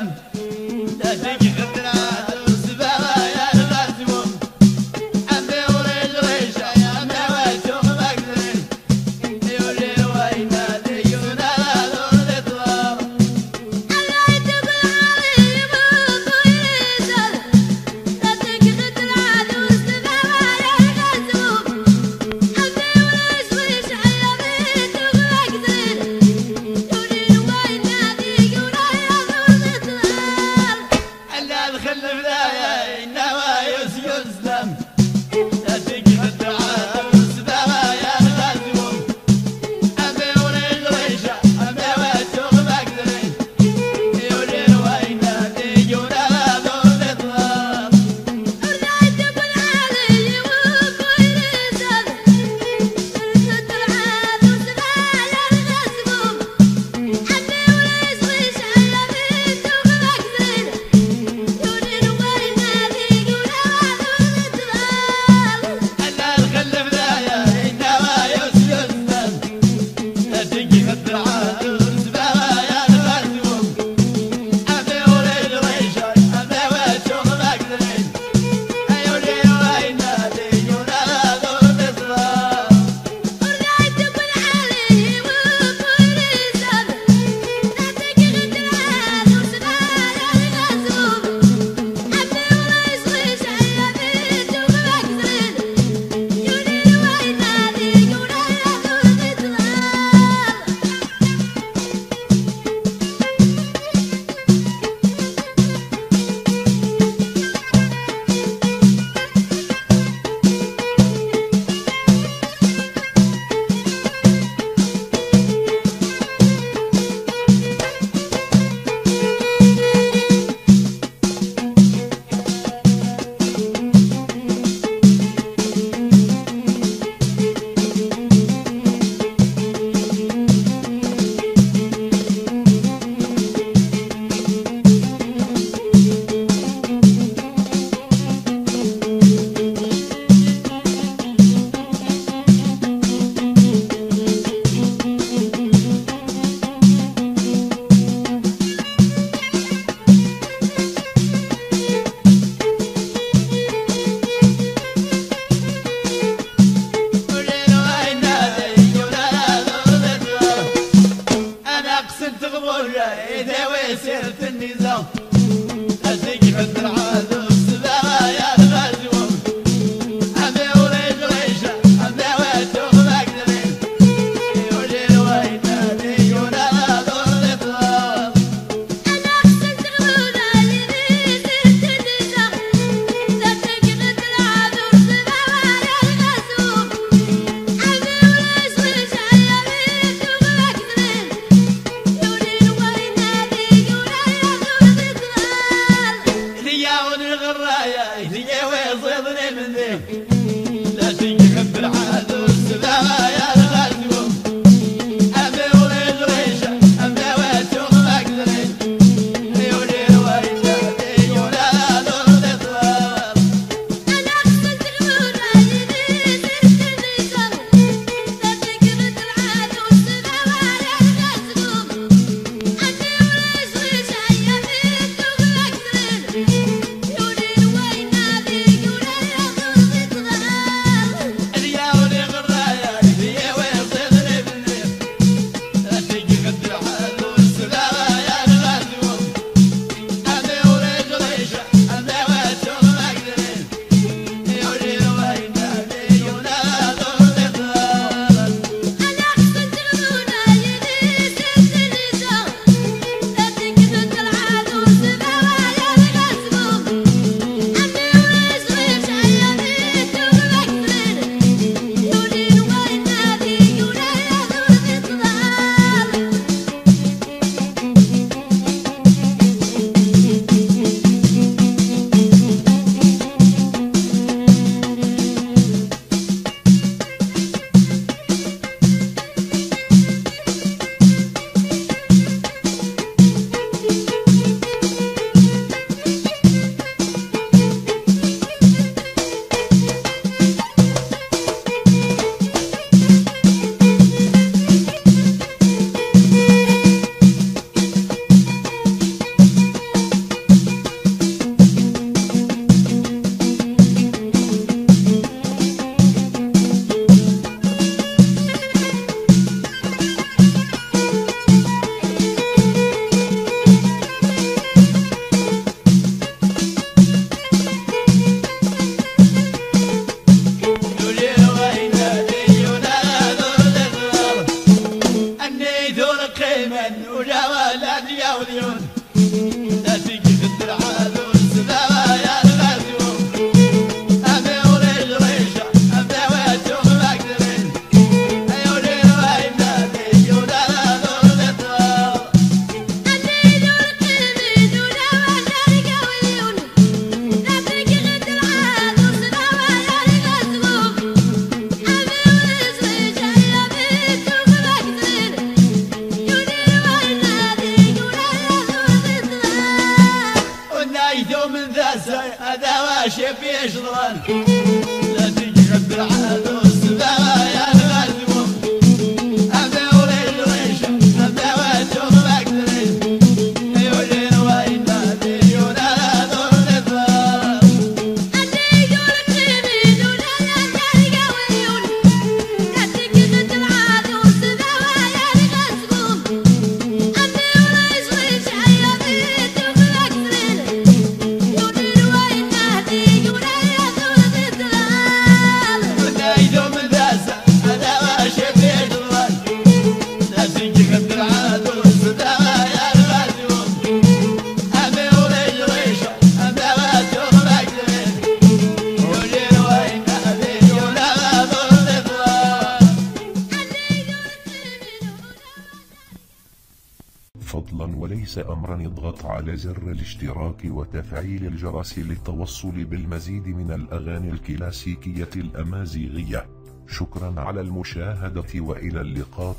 land Babylon. شبيش ظل لا تجرب العالم فضلا وليس أمرا اضغط على زر الاشتراك وتفعيل الجرس للتوصل بالمزيد من الأغاني الكلاسيكية الأمازيغية. شكرا على المشاهدة وإلى اللقاء.